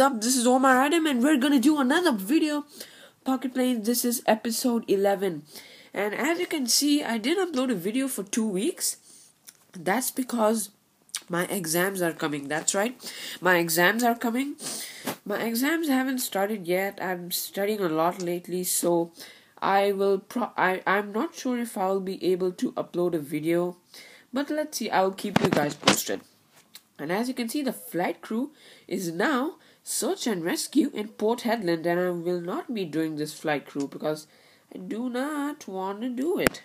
up? This is Omarr Adam, and we're gonna do another video. Pocket Planes, this is episode 11. And as you can see, I didn't upload a video for two weeks. That's because my exams are coming. That's right, my exams are coming. My exams haven't started yet. I'm studying a lot lately, so I will. Pro- I I'm not sure if I'll be able to upload a video, but let's see. I'll keep you guys posted. And as you can see, the flight crew is now search and rescue in Port Hedland, and I will not be doing this flight crew because I do not want to do it.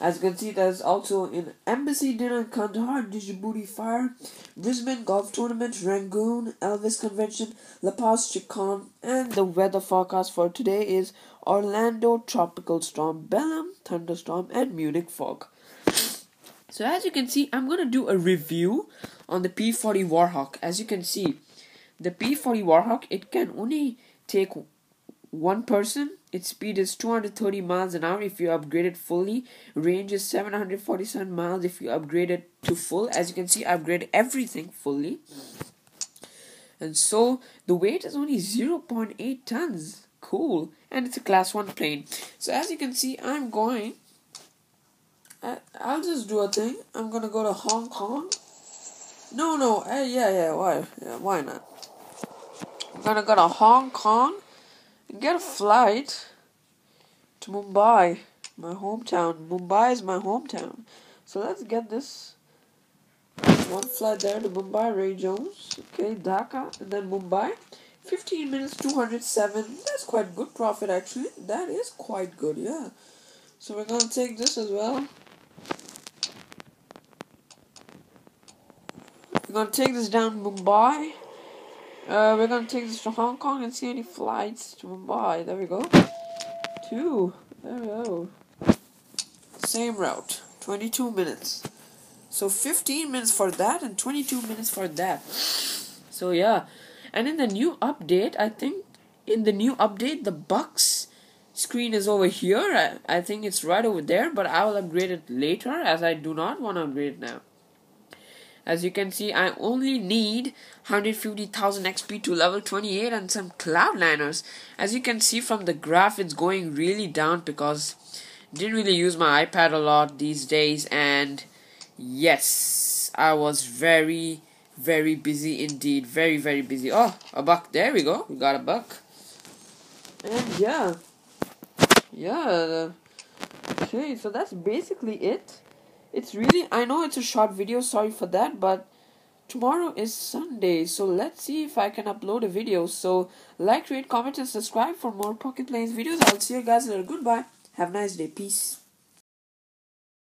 As you can see, there's also an embassy dinner in Kandahar, Djibouti Fire, Brisbane Golf Tournament, Rangoon, Elvis Convention, La Paz Chicon, and the weather forecast for today is Orlando Tropical Storm, Belém Thunderstorm, and Munich Fog. So as you can see, I'm gonna do a review on the P40 Warhawk. As you can see, the P40 Warhawk it can only take one person. Its speed is 230 miles an hour if you upgrade it fully. Range is 747 miles if you upgrade it to full. As you can see, I upgrade everything fully. And so the weight is only 0.8 tons. Cool. And it's a class 1 plane. So as you can see, I'm going I'll just do a thing. I'm gonna go to Hong Kong. No, no, uh, yeah, yeah, why, yeah, why not? I'm gonna go to Hong Kong and get a flight to Mumbai, my hometown. Mumbai is my hometown. So let's get this. One flight there to Mumbai, Ray Jones. Okay, Dhaka, and then Mumbai. 15 minutes, 207. That's quite good profit, actually. That is quite good, yeah. So we're gonna take this as well. We're gonna take this down to Mumbai. Uh, we're gonna take this to Hong Kong and see any flights to Mumbai. There we go. Two. There we go. Same route. 22 minutes. So 15 minutes for that and 22 minutes for that. So yeah. And in the new update, I think in the new update, the Bucks screen is over here. I, I think it's right over there, but I will upgrade it later as I do not want to upgrade now. As you can see, I only need 150,000 XP to level 28 and some cloudliners. As you can see from the graph, it's going really down because I didn't really use my iPad a lot these days. And yes, I was very, very busy indeed. Very, very busy. Oh, a buck. There we go. We got a buck. And yeah. Yeah. Okay, so that's basically it it's really I know it's a short video, sorry for that, but tomorrow is Sunday, so let's see if I can upload a video. So like, rate, comment, and subscribe for more Pocket Planes videos. I'll see you guys later. Goodbye. Have a nice day. Peace.